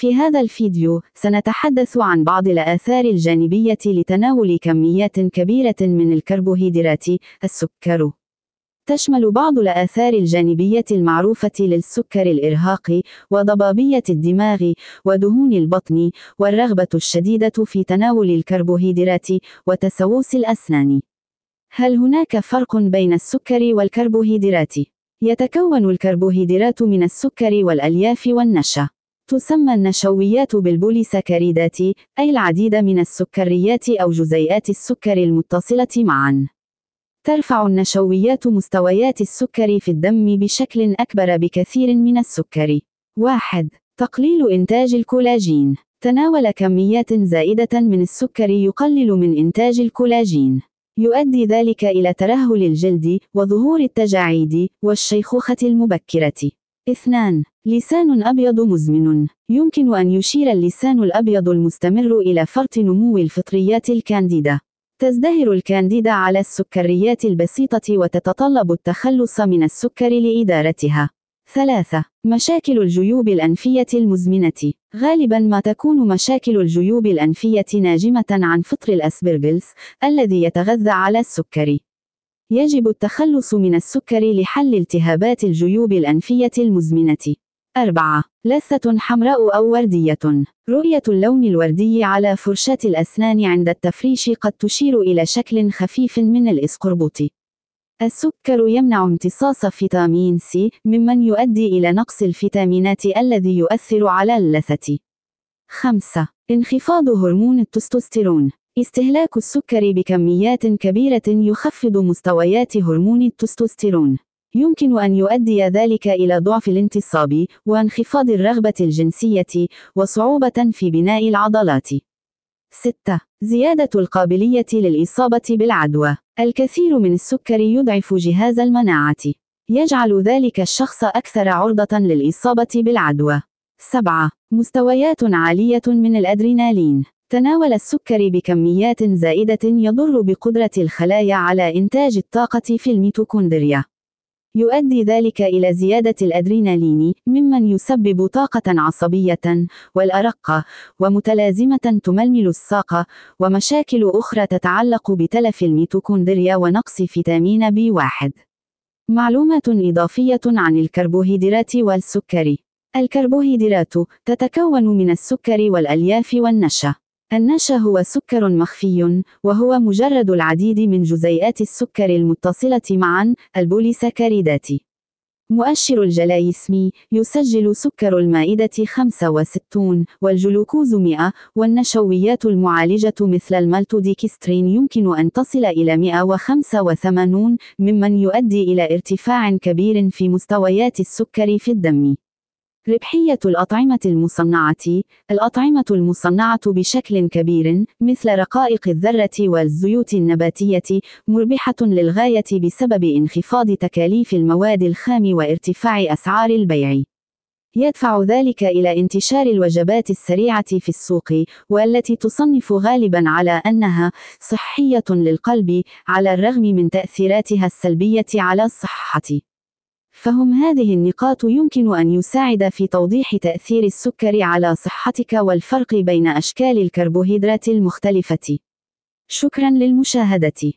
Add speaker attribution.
Speaker 1: في هذا الفيديو سنتحدث عن بعض الآثار الجانبية لتناول كميات كبيرة من الكربوهيدرات السكر تشمل بعض الآثار الجانبية المعروفة للسكر الإرهاق وضبابية الدماغ ودهون البطن والرغبة الشديدة في تناول الكربوهيدرات وتسوس الأسنان. هل هناك فرق بين السكر والكربوهيدرات؟ يتكون الكربوهيدرات من السكر والألياف والنشا. تسمى النشويات بالبوليساكاريدات أي العديد من السكريات أو جزيئات السكر المتصلة معًا. ترفع النشويات مستويات السكر في الدم بشكل أكبر بكثير من السكر. 1. تقليل إنتاج الكولاجين. تناول كميات زائدة من السكر يقلل من إنتاج الكولاجين. يؤدي ذلك إلى ترهل الجلد وظهور التجاعيد والشيخوخة المبكرة. 2. لسان أبيض مزمن. يمكن أن يشير اللسان الأبيض المستمر إلى فرط نمو الفطريات الكانديدا. تزدهر الكانديدا على السكريات البسيطة وتتطلب التخلص من السكر لإدارتها. 3. مشاكل الجيوب الأنفية المزمنة. غالبا ما تكون مشاكل الجيوب الأنفية ناجمة عن فطر الأسبرجلز الذي يتغذى على السكر. يجب التخلص من السكر لحل التهابات الجيوب الأنفية المزمنة. 4. لثة حمراء أو وردية. رؤية اللون الوردي على فرشاة الأسنان عند التفريش قد تشير إلى شكل خفيف من الإسقربوط. السكر يمنع امتصاص فيتامين سي، ممن يؤدي إلى نقص الفيتامينات الذي يؤثر على اللثة. 5. انخفاض هرمون التستوستيرون. استهلاك السكر بكميات كبيرة يخفض مستويات هرمون التستوستيرون. يمكن أن يؤدي ذلك إلى ضعف الانتصاب، وانخفاض الرغبة الجنسية، وصعوبة في بناء العضلات. 6. زيادة القابلية للإصابة بالعدوى. الكثير من السكر يضعف جهاز المناعة. يجعل ذلك الشخص أكثر عرضة للإصابة بالعدوى. 7. مستويات عالية من الأدرينالين. تناول السكر بكميات زائدة يضر بقدرة الخلايا على إنتاج الطاقة في الميتوكوندريا. يؤدي ذلك إلى زيادة الأدرينالين، مما يسبب طاقة عصبية، والأرق، ومتلازمة تململ الساق، ومشاكل أخرى تتعلق بتلف الميتوكوندريا ونقص فيتامين بي 1. معلومات إضافية عن الكربوهيدرات والسكر. الكربوهيدرات تتكون من السكر والألياف والنشا. النشا هو سكر مخفي، وهو مجرد العديد من جزيئات السكر المتصلة معًا، البوليساكاريدات. مؤشر الجلايسمي يسجل سكر المائدة 65 والجلوكوز 100 والنشويات المعالجة مثل المالتوديكسترين يمكن أن تصل إلى 185 ممن يؤدي إلى ارتفاع كبير في مستويات السكر في الدم. ربحية الأطعمة المصنعة الأطعمة المصنعة بشكل كبير مثل رقائق الذرة والزيوت النباتية مربحة للغاية بسبب انخفاض تكاليف المواد الخام وارتفاع أسعار البيع. يدفع ذلك إلى انتشار الوجبات السريعة في السوق، والتي تصنف غالبا على أنها صحية للقلب، على الرغم من تأثيراتها السلبية على الصحة. فهم هذه النقاط يمكن أن يساعد في توضيح تأثير السكر على صحتك والفرق بين أشكال الكربوهيدرات المختلفة. شكرا للمشاهدة.